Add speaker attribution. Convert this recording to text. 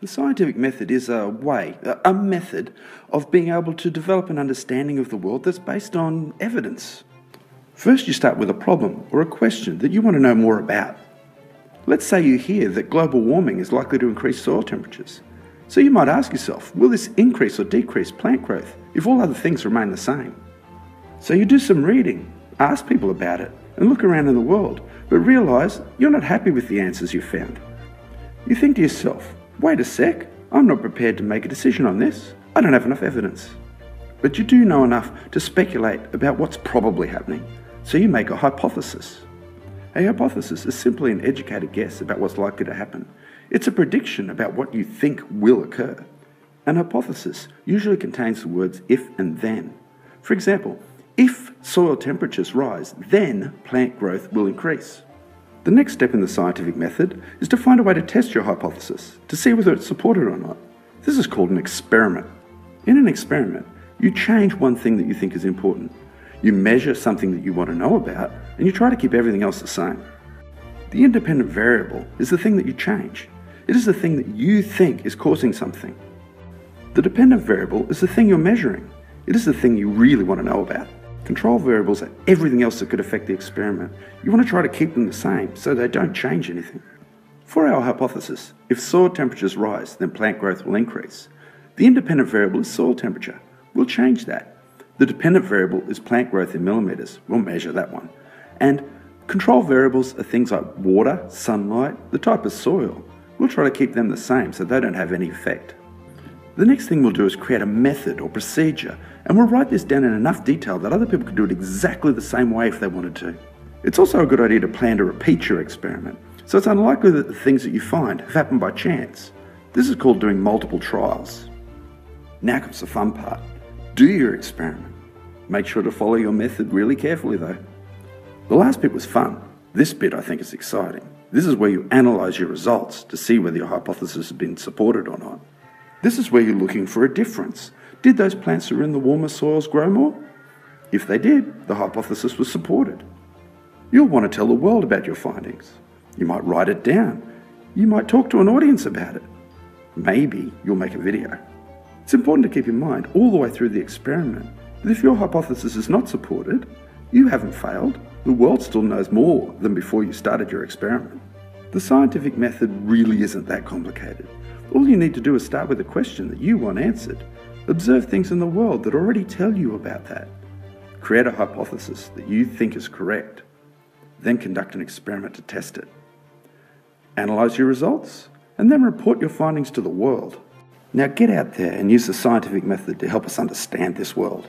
Speaker 1: The scientific method is a way, a method of being able to develop an understanding of the world that's based on evidence. First, you start with a problem or a question that you want to know more about. Let's say you hear that global warming is likely to increase soil temperatures. So you might ask yourself, will this increase or decrease plant growth if all other things remain the same? So you do some reading, ask people about it, and look around in the world, but realize you're not happy with the answers you've found. You think to yourself, wait a sec, I'm not prepared to make a decision on this. I don't have enough evidence. But you do know enough to speculate about what's probably happening, so you make a hypothesis. A hypothesis is simply an educated guess about what's likely to happen. It's a prediction about what you think will occur. An hypothesis usually contains the words if and then. For example, if soil temperatures rise, then plant growth will increase. The next step in the scientific method is to find a way to test your hypothesis to see whether it's supported or not. This is called an experiment. In an experiment, you change one thing that you think is important. You measure something that you want to know about, and you try to keep everything else the same. The independent variable is the thing that you change. It is the thing that you think is causing something. The dependent variable is the thing you're measuring. It is the thing you really want to know about. Control variables are everything else that could affect the experiment. You want to try to keep them the same so they don't change anything. For our hypothesis, if soil temperatures rise, then plant growth will increase. The independent variable is soil temperature. We'll change that. The dependent variable is plant growth in millimetres. We'll measure that one. And control variables are things like water, sunlight, the type of soil. We'll try to keep them the same so they don't have any effect. The next thing we'll do is create a method or procedure, and we'll write this down in enough detail that other people can do it exactly the same way if they wanted to. It's also a good idea to plan to repeat your experiment, so it's unlikely that the things that you find have happened by chance. This is called doing multiple trials. Now comes the fun part. Do your experiment. Make sure to follow your method really carefully though. The last bit was fun. This bit I think is exciting. This is where you analyse your results to see whether your hypothesis has been supported or not. This is where you're looking for a difference. Did those plants that are in the warmer soils grow more? If they did, the hypothesis was supported. You'll want to tell the world about your findings. You might write it down. You might talk to an audience about it. Maybe you'll make a video. It's important to keep in mind all the way through the experiment that if your hypothesis is not supported, you haven't failed. The world still knows more than before you started your experiment. The scientific method really isn't that complicated. All you need to do is start with a question that you want answered. Observe things in the world that already tell you about that. Create a hypothesis that you think is correct. Then conduct an experiment to test it. Analyze your results and then report your findings to the world. Now get out there and use the scientific method to help us understand this world.